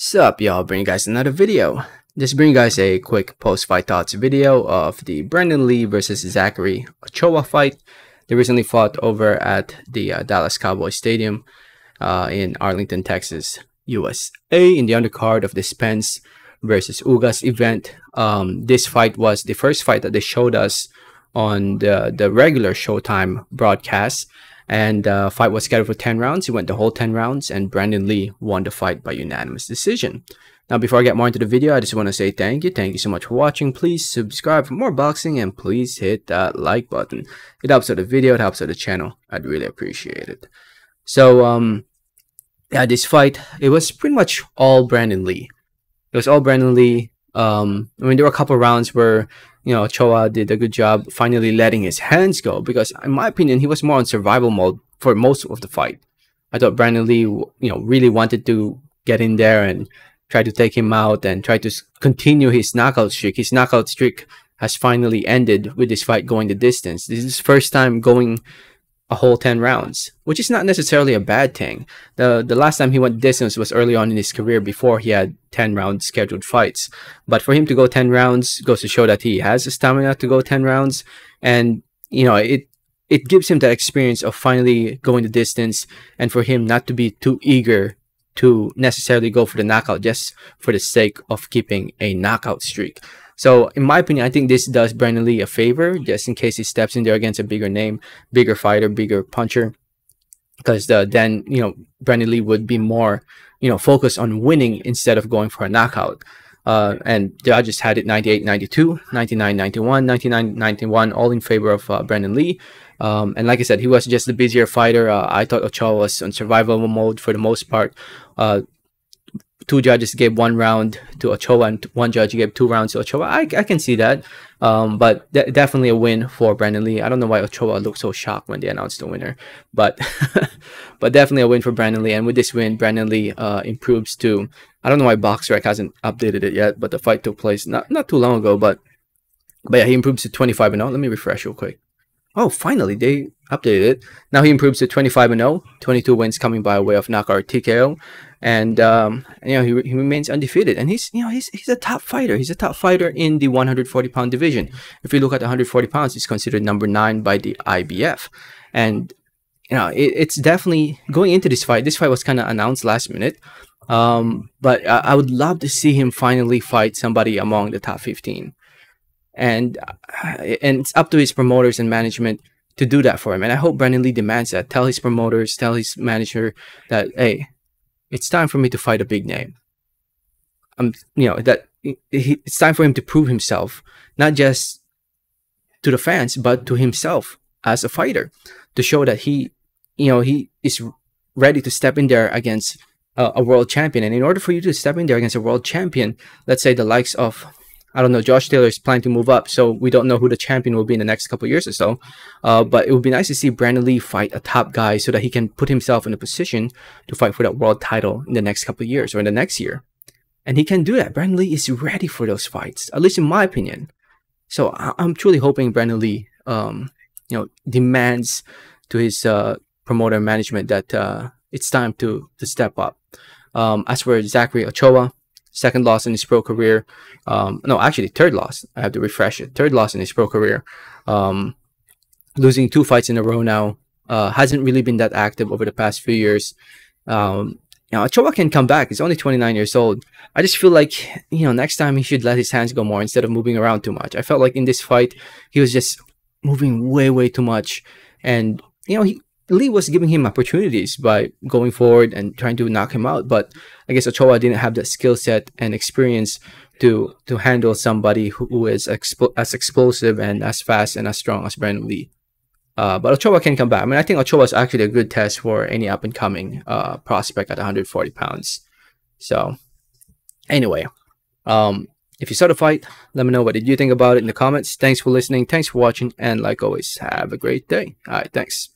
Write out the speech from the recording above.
Sup y'all, bring you guys another video. Just bring you guys a quick post-fight thoughts video of the Brandun Lee versus Zachary Ochoa fight. They recently fought over at the uh, Dallas Cowboys Stadium uh, in Arlington, Texas, USA in the undercard of the Spence versus Ugas event. Um, this fight was the first fight that they showed us on the, the regular Showtime broadcast and uh, fight was scheduled for 10 rounds. He went the whole 10 rounds, and Brandun Lee won the fight by unanimous decision. Now, before I get more into the video, I just want to say thank you. Thank you so much for watching. Please subscribe for more boxing, and please hit that like button. It helps out the video. It helps out the channel. I'd really appreciate it. So, um, yeah, this fight, it was pretty much all Brandun Lee. It was all Brandun Lee. Um, I mean, there were a couple rounds where you know, Ochoa did a good job finally letting his hands go because, in my opinion, he was more on survival mode for most of the fight. I thought Brandun Lee, you know, really wanted to get in there and try to take him out and try to continue his knockout streak. His knockout streak has finally ended with this fight going the distance. This is first time going a whole 10 rounds, which is not necessarily a bad thing. The the last time he went distance was early on in his career before he had 10 round scheduled fights. But for him to go 10 rounds goes to show that he has the stamina to go 10 rounds and you know, it it gives him that experience of finally going the distance and for him not to be too eager to necessarily go for the knockout just for the sake of keeping a knockout streak. So in my opinion, I think this does Brandun Lee a favor, just in case he steps in there against a bigger name, bigger fighter, bigger puncher. Because the, then, you know, Brandun Lee would be more, you know, focused on winning instead of going for a knockout. Uh, and I just had it 98 92, 99 91, 99 91, all in favor of uh, Brandun Lee. Um, and like I said, he was just the busier fighter. Uh, I thought Ochoa was on survival mode for the most part. Uh, two judges gave one round to Ochoa and one judge gave two rounds to Ochoa. I, I can see that. Um, but de definitely a win for Brandun Lee. I don't know why Ochoa looked so shocked when they announced the winner, but but definitely a win for Brandun Lee. And with this win, Brandun Lee uh, improves to I don't know why BoxRec hasn't updated it yet, but the fight took place not not too long ago. But but yeah, he improves to 25 and 0. Let me refresh real quick. Oh, finally, they updated it. Now he improves to 25 and 0, 22 wins coming by way of knockout TKO, and um, you know he, he remains undefeated. And he's you know he's he's a top fighter. He's a top fighter in the 140 pound division. If you look at 140 pounds, he's considered number nine by the IBF, and you know it, it's definitely going into this fight. This fight was kind of announced last minute. Um, but I, I would love to see him finally fight somebody among the top 15 and uh, and it's up to his promoters and management to do that for him. And I hope Brandun Lee demands that. Tell his promoters, tell his manager that hey, it's time for me to fight a big name. I'm, you know, that it's time for him to prove himself, not just to the fans, but to himself as a fighter, to show that he, you know, he is ready to step in there against a world champion. And in order for you to step in there against a world champion, let's say the likes of I don't know. Josh Taylor is planning to move up, so we don't know who the champion will be in the next couple years or so. Uh, but it would be nice to see Brandun Lee fight a top guy so that he can put himself in a position to fight for that world title in the next couple years or in the next year. And he can do that. Brandun Lee is ready for those fights, at least in my opinion. So I- am truly hoping Brandun Lee, um, you know, demands to his uh, promoter management that uh, it's time to to step up. Um, as for Zachary Ochoa, second loss in his pro career. Um, no, actually, third loss. I have to refresh it. Third loss in his pro career. Um, losing two fights in a row now. Uh, hasn't really been that active over the past few years. Um, you know, can come back. He's only 29 years old. I just feel like, you know, next time he should let his hands go more instead of moving around too much. I felt like in this fight, he was just moving way, way too much. And, you know, he, Lee was giving him opportunities by going forward and trying to knock him out, but I guess Ochoa didn't have that skill set and experience to to handle somebody who is expo- as explosive and as fast and as strong as Brandun Lee. Uh, but Ochoa can come back. I mean, I think Ochoa is actually a good test for any up and coming uh, prospect at 140 pounds. So, anyway, um, if you saw the fight, let me know what did you think about it in the comments. Thanks for listening. Thanks for watching, and like always, have a great day. All right, thanks.